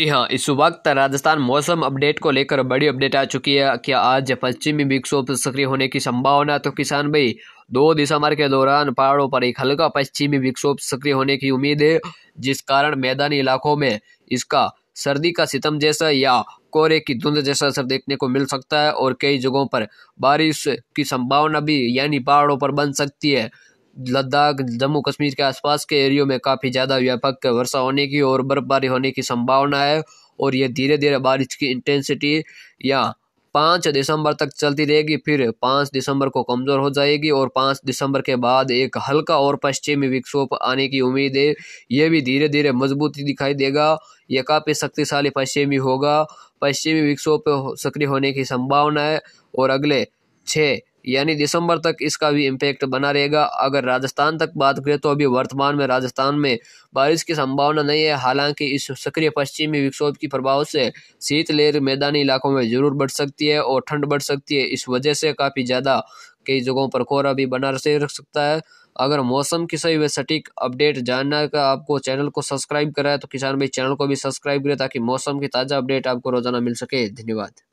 जी हाँ इस वक्त राजस्थान मौसम अपडेट को लेकर बड़ी अपडेट आ चुकी है कि आज पश्चिमी विक्षोभ सक्रिय होने की संभावना तो किसान भाई, दो दिसंबर के दौरान पहाड़ों पर एक हल्का पश्चिमी विक्षोभ सक्रिय होने की उम्मीद है, जिस कारण मैदानी इलाकों में इसका सर्दी का सितम जैसा या कोहरे की धुंध जैसा असर देखने को मिल सकता है और कई जगहों पर बारिश की संभावना भी यानी पहाड़ों पर बन सकती है। लद्दाख, जम्मू कश्मीर के आसपास के एरियो में काफ़ी ज़्यादा व्यापक वर्षा होने की और बर्फबारी होने की संभावना है और ये धीरे धीरे बारिश की इंटेंसिटी या पाँच दिसंबर तक चलती रहेगी, फिर पाँच दिसंबर को कमज़ोर हो जाएगी और पाँच दिसंबर के बाद एक हल्का और पश्चिमी विक्षोभ आने की उम्मीद है। ये भी धीरे धीरे मजबूती दिखाई देगा। यह काफ़ी शक्तिशाली पश्चिमी होगा। पश्चिमी विक्षोभ सक्रिय होने की संभावना है और अगले छः यानी दिसंबर तक इसका भी इम्पैक्ट बना रहेगा। अगर राजस्थान तक बात करें तो अभी वर्तमान में राजस्थान में बारिश की संभावना नहीं है। हालाँकि इस सक्रिय पश्चिमी विक्षोभ की प्रभाव से शीतलहर मैदानी इलाकों में ज़रूर बढ़ सकती है और ठंड बढ़ सकती है। इस वजह से काफ़ी ज़्यादा कई जगहों पर कोहरा भी बना रख सकता है। अगर मौसम की सही व सटीक अपडेट जानना का आपको चैनल को सब्सक्राइब करा है तो किसान भाई चैनल को भी सब्सक्राइब करें ताकि मौसम की ताज़ा अपडेट आपको रोज़ाना मिल सके। धन्यवाद।